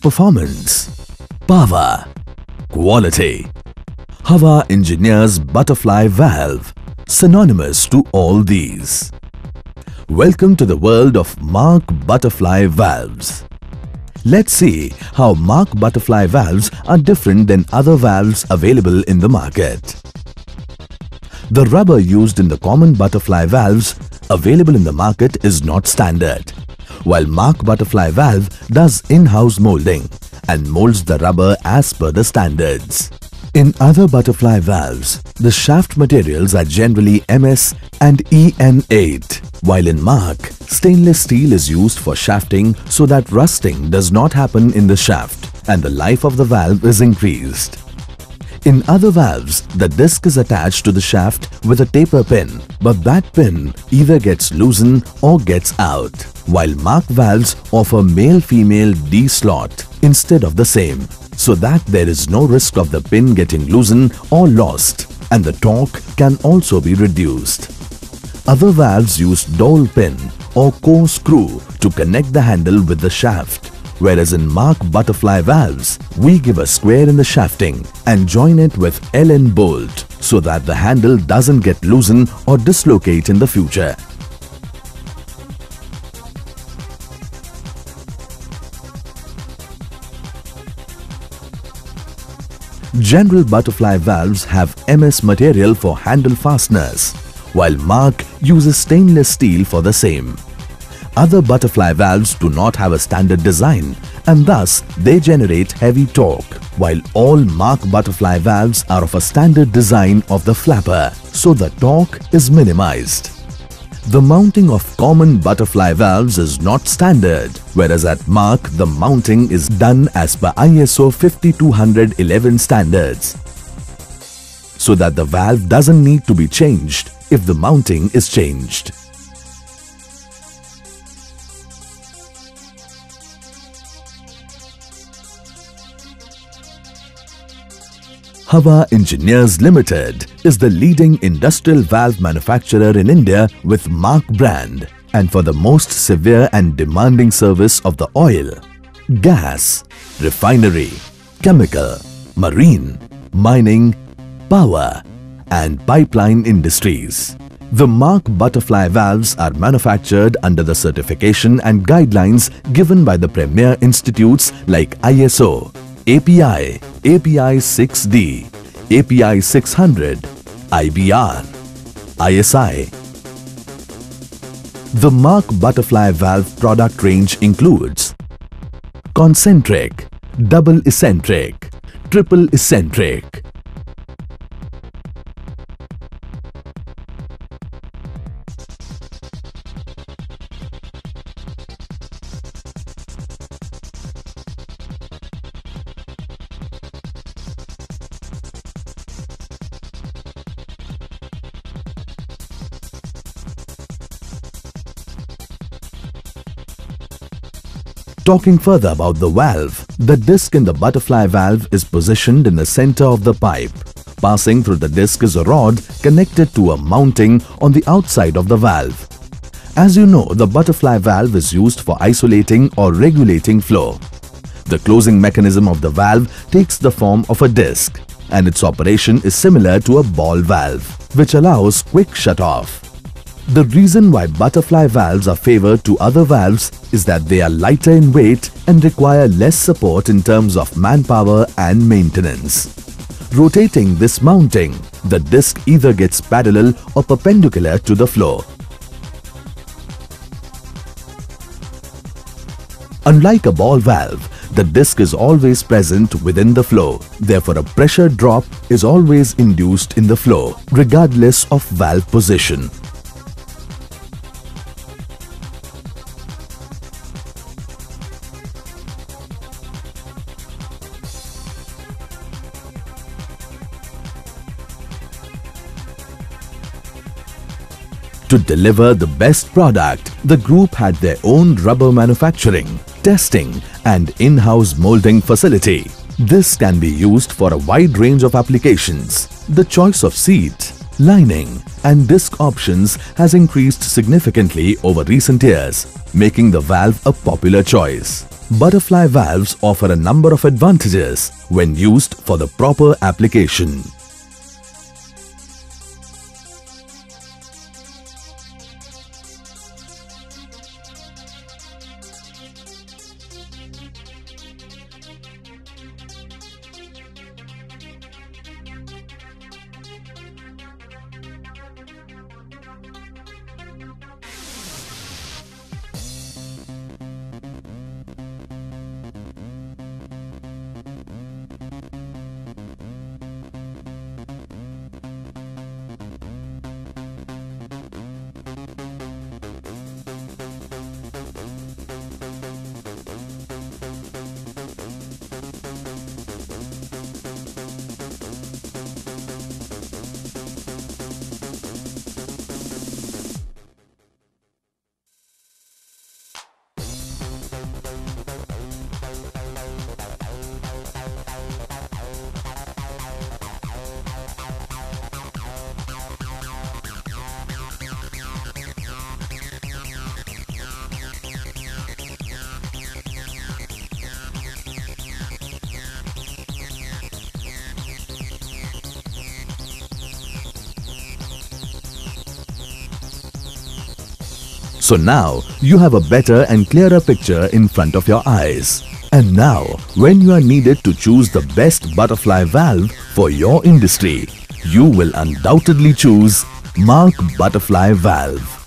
performance, power, quality. Hawa engineers butterfly valve, synonymous to all these. Welcome to the world of Mark Butterfly Valves. Let's see how Mark Butterfly valves are different than other valves available in the market. The rubber used in the common butterfly valves available in the market is not standard, while Mark Butterfly Valve does in-house molding and molds the rubber as per the standards. In other butterfly valves, the shaft materials are generally MS and EN8, while in Mark, stainless steel is used for shafting so that rusting does not happen in the shaft and the life of the valve is increased. In other valves, the disc is attached to the shaft with a taper pin, but that pin either gets loosened or gets out, while Mark valves offer male-female D-slot instead of the same, so that there is no risk of the pin getting loosened or lost, and the torque can also be reduced. Other valves use dowel pin or core screw to connect the handle with the shaft whereas in Mark butterfly valves, we give a square in the shafting and join it with Allen bolt so that the handle doesn't get loosened or dislocate in the future. General butterfly valves have MS material for handle fasteners, while Mark uses stainless steel for the same. Other butterfly valves do not have a standard design and thus they generate heavy torque, while all Mark butterfly valves are of a standard design of the flapper, so the torque is minimized. The mounting of common butterfly valves is not standard, whereas at Mark the mounting is done as per ISO 5211 standards, so that the valve doesn't need to be changed if the mounting is changed. Hawa Engineers Limited is the leading industrial valve manufacturer in India with Mark brand and for the most severe and demanding service of the oil, gas, refinery, chemical, marine, mining, power and pipeline industries. The Mark butterfly valves are manufactured under the certification and guidelines given by the premier institutes like ISO, API, API 6D, API 600, IBR, ISI. The Mark Butterfly Valve product range includes concentric, double eccentric, triple eccentric, Talking further about the valve, the disc in the butterfly valve is positioned in the center of the pipe. Passing through the disc is a rod connected to a mounting on the outside of the valve. As you know, the butterfly valve is used for isolating or regulating flow. The closing mechanism of the valve takes the form of a disc and its operation is similar to a ball valve, which allows quick shut-off. The reason why butterfly valves are favored to other valves is that they are lighter in weight and require less support in terms of manpower and maintenance. Rotating this mounting, the disc either gets parallel or perpendicular to the floor. Unlike a ball valve, the disc is always present within the flow. Therefore, a pressure drop is always induced in the flow, regardless of valve position. To deliver the best product, the group had their own rubber manufacturing, testing and in-house molding facility. This can be used for a wide range of applications. The choice of seat, lining and disc options has increased significantly over recent years, making the valve a popular choice. Butterfly valves offer a number of advantages when used for the proper application. So now you have a better and clearer picture in front of your eyes. And now, when you are needed to choose the best butterfly valve for your industry, you will undoubtedly choose Mark Butterfly Valve.